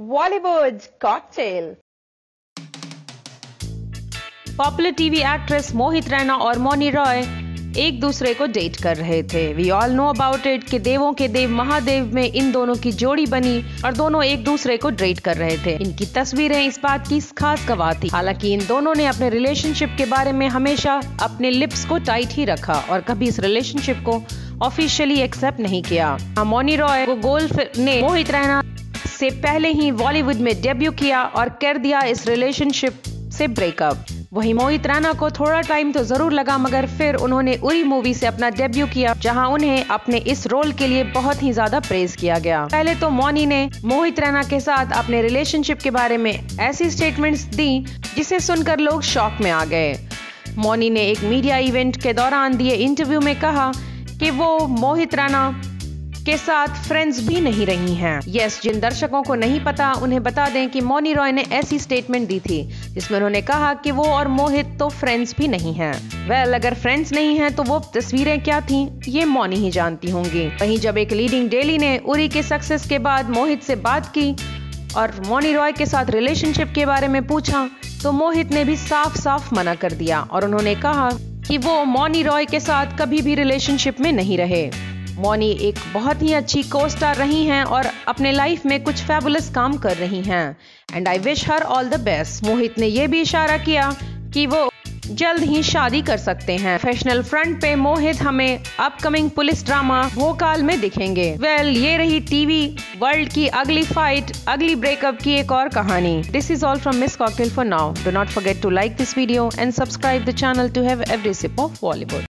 Bollywood cocktail. Popular TV actress Mohit Raina और मोनी रॉय एक दूसरे को डेट कर रहे थे। We all know about it कि देवों के देव महादेव में इन दोनों की जोड़ी बनी और दोनों एक दूसरे को डेट कर रहे थे। इनकी तस्वीरें इस बात की खास गवाह थी। हालाँकि इन दोनों ने अपने रिलेशनशिप के बारे में हमेशा अपने लिप्स को टाइट ही रखा और कभी इस रिलेशनशिप को ऑफिशियली एक्सेप्ट नहीं किया। मोनी रॉय को गोल्फ ने मोहित रैना से पहले ही बॉलीवुड में डेब्यू किया और कर दिया इस रिलेशनशिप से ब्रेकअप वहीं मोहित राणा को थोड़ा टाइम तो ज़रूर लगा, मगर फिर उन्होंने उरी मूवी से अपना डेब्यू किया, जहाँ उन्हें अपने इस रोल के लिए बहुत ही ज़्यादा प्रेज किया गया। पहले तो मौनी ने मोहित राणा के साथ अपने रिलेशनशिप के बारे में ऐसी स्टेटमेंट्स दी, जिसे सुनकर लोग शॉक में आ गए। मौनी ने एक मीडिया इवेंट के दौरान दिए इंटरव्यू में कहा कि वो मोहित राणा के साथ फ्रेंड्स भी नहीं रही हैं। यस जिन दर्शकों को नहीं पता उन्हें बता दें कि मोनी रॉय ने ऐसी स्टेटमेंट दी थी जिसमें उन्होंने कहा कि वो और मोहित तो फ्रेंड्स भी नहीं हैं। वेल well, अगर फ्रेंड्स नहीं हैं तो वो तस्वीरें क्या थी? ये मोनी ही जानती होंगी। वहीं जब एक लीडिंग डेली ने उरी के सक्सेस के बाद मोहित से बात की और मोनी रॉय के साथ रिलेशनशिप के बारे में पूछा तो मोहित ने भी साफ़ साफ़ मना कर दिया और उन्होंने कहा कि वो मोनी रॉय के साथ कभी भी रिलेशनशिप में नहीं रहे। मौनी एक बहुत ही अच्छी को स्टार रही हैं और अपने लाइफ में कुछ फेबुलस काम कर रही हैं। And I wish her all the best Mohit ने यह भी इशारा किया कि वो जल्द ही शादी कर सकते हैं। प्रोफेशनल फ्रंट पे मोहित हमें अपकमिंग पुलिस ड्रामा भोकाल में दिखेंगे। वेल well, ये रही टीवी वर्ल्ड की अगली फाइट अगली ब्रेकअप की एक और कहानी। This is all from Miss cocktail for now do not forget to like this video and subscribe the channel to have every sip of Bollywood